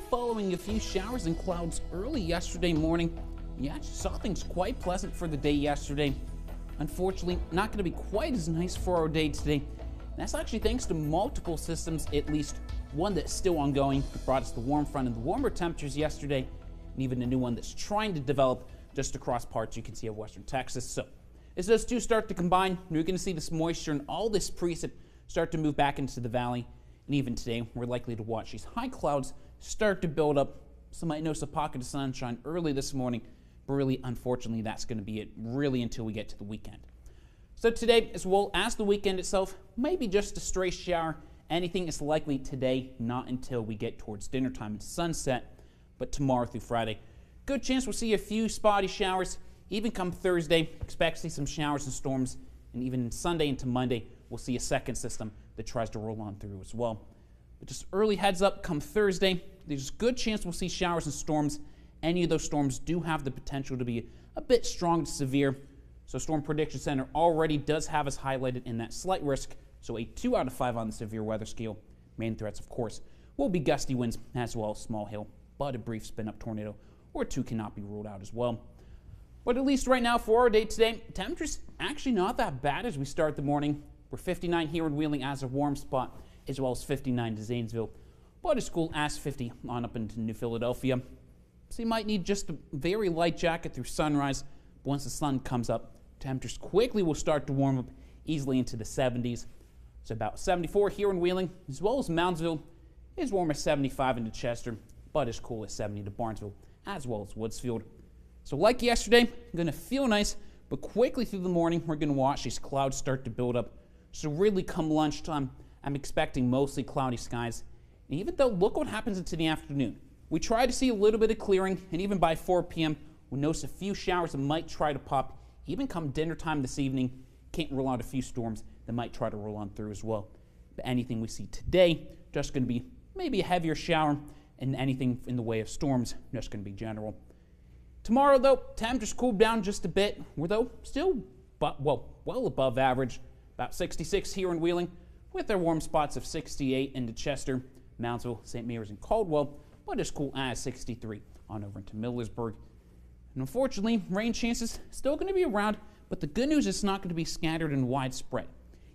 following a few showers and clouds early yesterday morning, yeah, saw things quite pleasant for the day yesterday. Unfortunately, not going to be quite as nice for our day today. That's actually thanks to multiple systems, at least one that's still ongoing, that brought us the warm front and the warmer temperatures yesterday, and even a new one that's trying to develop just across parts you can see of western Texas. So as those two start to combine, you're going to see this moisture and all this precip start to move back into the valley. And even today, we're likely to watch these high clouds start to build up. Some might notice a pocket of sunshine early this morning, but really, unfortunately, that's going to be it really until we get to the weekend. So today, as well as the weekend itself, maybe just a stray shower. Anything is likely today, not until we get towards dinner time and sunset, but tomorrow through Friday. Good chance we'll see a few spotty showers. Even come Thursday, expect to see some showers and storms. And even Sunday into Monday, we'll see a second system that tries to roll on through as well. But just early heads up come Thursday, there's a good chance we'll see showers and storms. Any of those storms do have the potential to be a bit strong to severe. So Storm Prediction Center already does have us highlighted in that slight risk. So a 2 out of 5 on the severe weather scale. Main threats, of course, will be gusty winds as well as small hail, but a brief spin up tornado or two cannot be ruled out as well. But at least right now for our day today, temperatures actually not that bad as we start the morning. We're 59 here in Wheeling as a warm spot, as well as 59 to Zanesville. But as cool as 50 on up into New Philadelphia. So you might need just a very light jacket through sunrise. But once the sun comes up, temperatures quickly will start to warm up easily into the 70s. So about 74 here in Wheeling, as well as Moundsville. is warm as 75 into Chester, but as cool as 70 to Barnesville, as well as Woodsfield. So like yesterday, going to feel nice, but quickly through the morning, we're going to watch these clouds start to build up. So really come lunchtime, I'm expecting mostly cloudy skies. And even though, look what happens into the afternoon. We try to see a little bit of clearing, and even by 4 p.m., we notice a few showers that might try to pop. Even come dinner time this evening, can't rule out a few storms that might try to roll on through as well. But anything we see today, just going to be maybe a heavier shower, and anything in the way of storms, just going to be general. Tomorrow, though, temperatures cool down just a bit. We're, though, still but, well, well above average. About 66 here in Wheeling, with their warm spots of 68 into Chester, Moundsville, St. Mary's, and Caldwell, but as cool as 63 on over into Millersburg. And unfortunately, rain chances still going to be around, but the good news is it's not going to be scattered and widespread.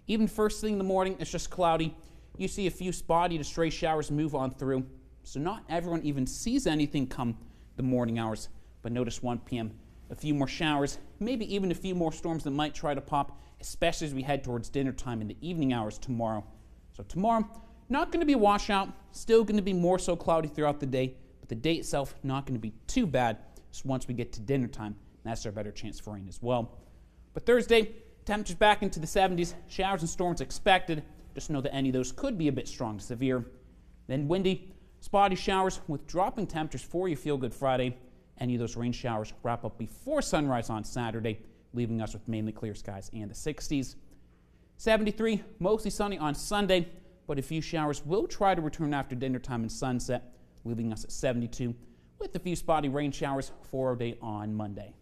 Even first thing in the morning, it's just cloudy. You see a few spotty to stray showers move on through, so not everyone even sees anything come the morning hours. But notice 1 p.m., a few more showers, maybe even a few more storms that might try to pop, especially as we head towards dinner time in the evening hours tomorrow. So tomorrow, not going to be a washout, still going to be more so cloudy throughout the day, but the day itself not going to be too bad. So once we get to dinner time, that's our better chance for rain as well. But Thursday, temperatures back into the 70s, showers and storms expected. Just know that any of those could be a bit strong to severe. Then windy, spotty showers with dropping temperatures for your feel good Friday. Any of those rain showers wrap up before sunrise on Saturday, leaving us with mainly clear skies and the 60s. 73, mostly sunny on Sunday, but a few showers will try to return after dinner time and sunset, leaving us at 72, with a few spotty rain showers for our day on Monday.